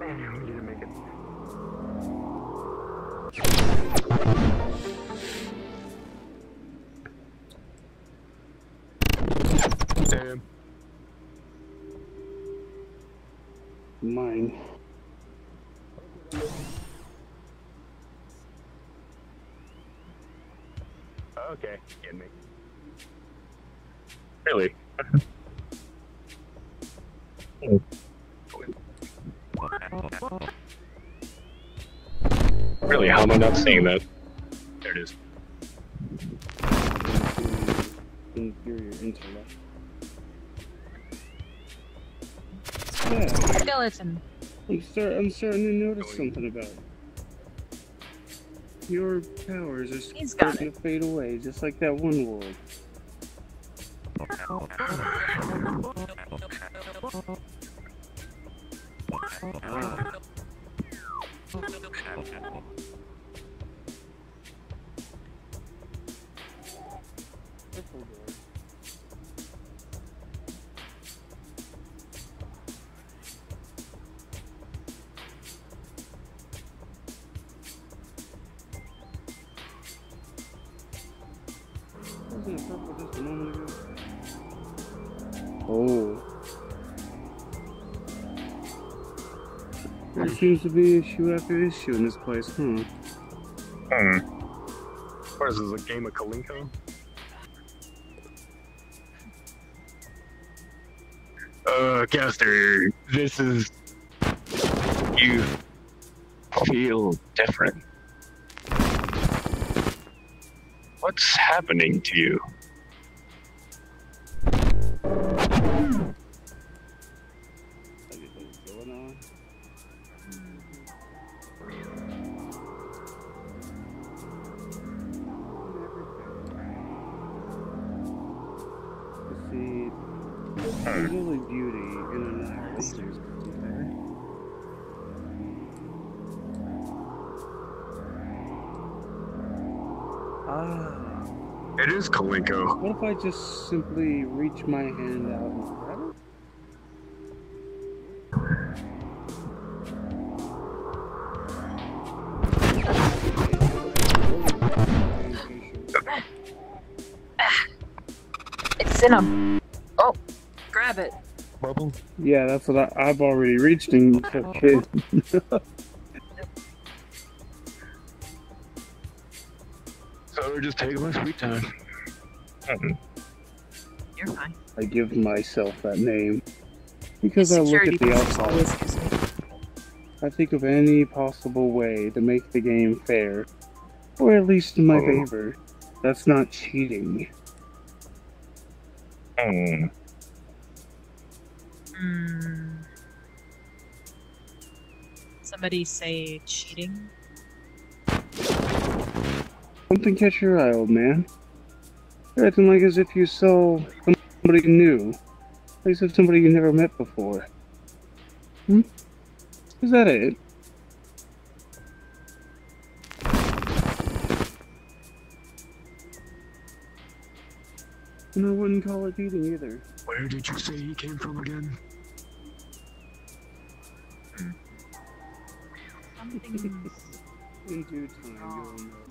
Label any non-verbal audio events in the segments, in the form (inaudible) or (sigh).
Man, we make it. Damn. Mine. Okay, get me. Really? (laughs) really, how am I not seeing that? There it is. Inferior intellect. Yeah, Skeleton. I'm, start, I'm starting to notice something about it. Your powers are He's got starting to fade away, just like that one world. (laughs) (laughs) Oh. There seems to be issue after issue in this place, huh? Hmm. What is this, a game of Kalinko? Uh, Gaster, this is. You feel different. What's happening to you? Ah. It is Kalinko. What if I just simply reach my hand out and grab it? It's in him. Oh, grab it. Bubble? Yeah, that's what I, I've already reached and (laughs) okay. (laughs) So just taking my sweet time. Hmm. You're fine. I give myself that name because I look at the outside. always use me. I think of any possible way to make the game fair, or at least in my Oh. favor. That's not cheating. Hmm. Hmm. Somebody say cheating. Something catch your eye, old man. You're acting like as if you saw somebody new, like as if somebody you never met before. Hmm? Is that it? And I wouldn't call it cheating either. Where did you say he came from again? Something's (laughs) In due time, you'll know.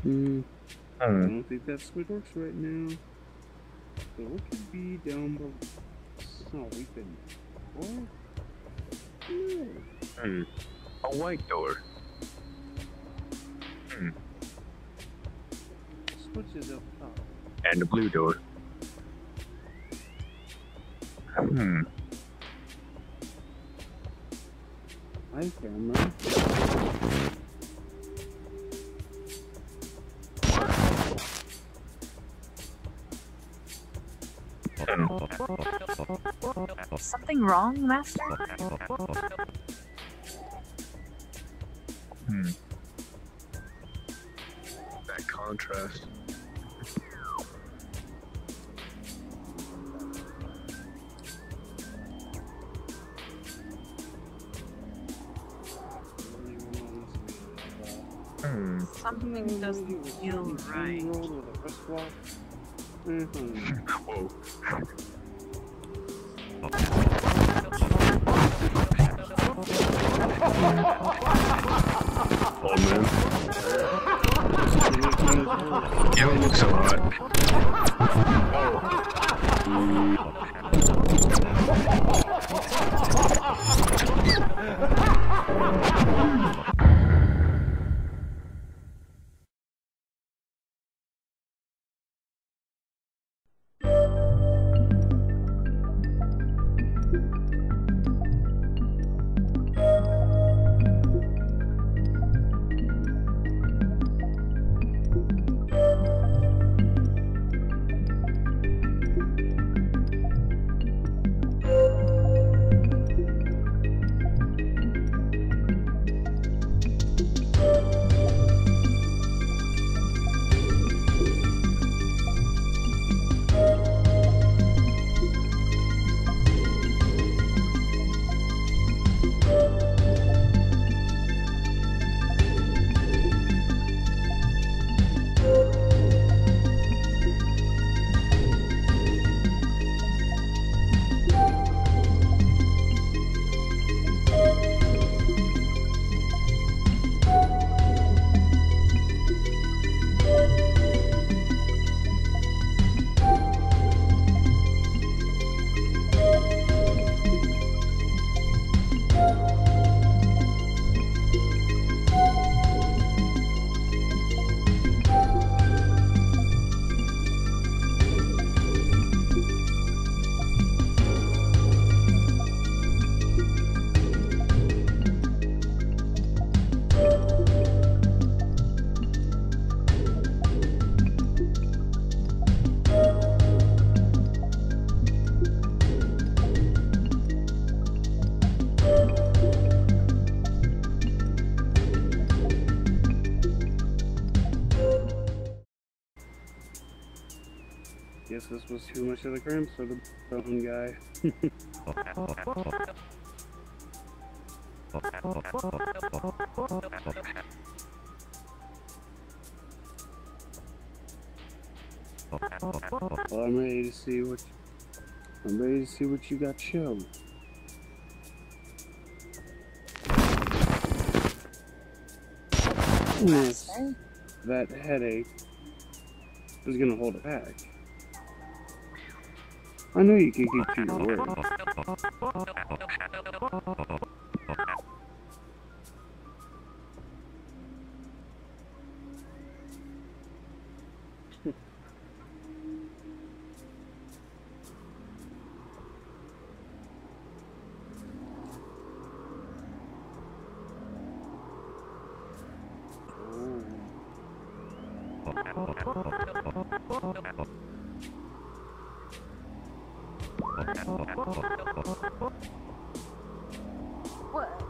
Hmm. Hmm. I Hmm. don't think that's what works right now. So what could be down below? Oh, we can. What? No. Hmm. A white door. Hmm. Switches up top. And a blue door. Hmm. Hi, camera. something wrong, Master? Hmm. That contrast. Hmm. Something doesn't feel right. Mm-hmm. (laughs) Whoa. (laughs) Oh man. Yo, it looks so hot. (laughs) Guess this was too much of the cramps for the bone guy. (laughs) Well, I'm ready to see what I'm ready to see what you got shown. Yes, that headache is gonna hold it back. I know you can keep to your word. Oh. (laughs) What?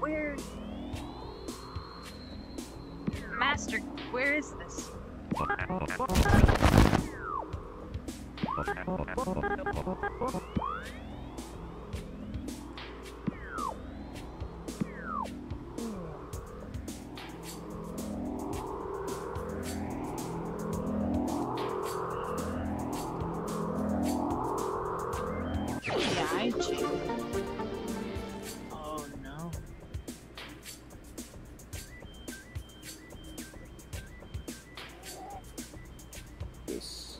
Where? Master, where is this? Yeah, I cheated. Oh no. This.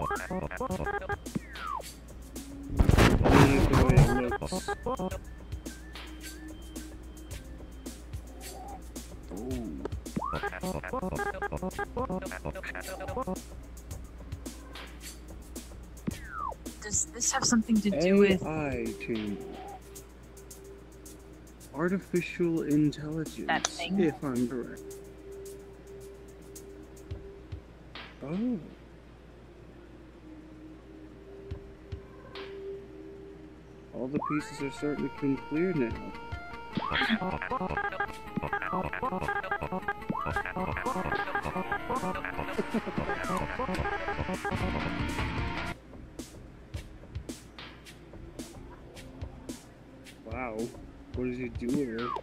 I like the way it looks. Oh. Does this have something to do with? AI chamber. Artificial intelligence. That thing? If I'm correct. Oh. All the pieces are starting to come clear now. (laughs) How? What does he do with it? (laughs)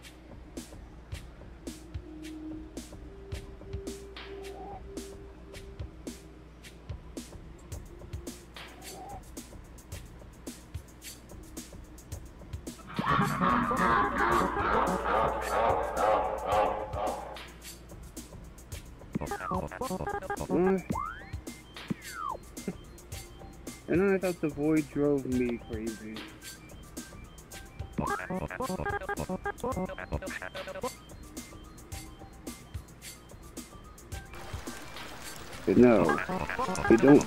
What? (laughs) And I thought the void drove me crazy. No, they don't.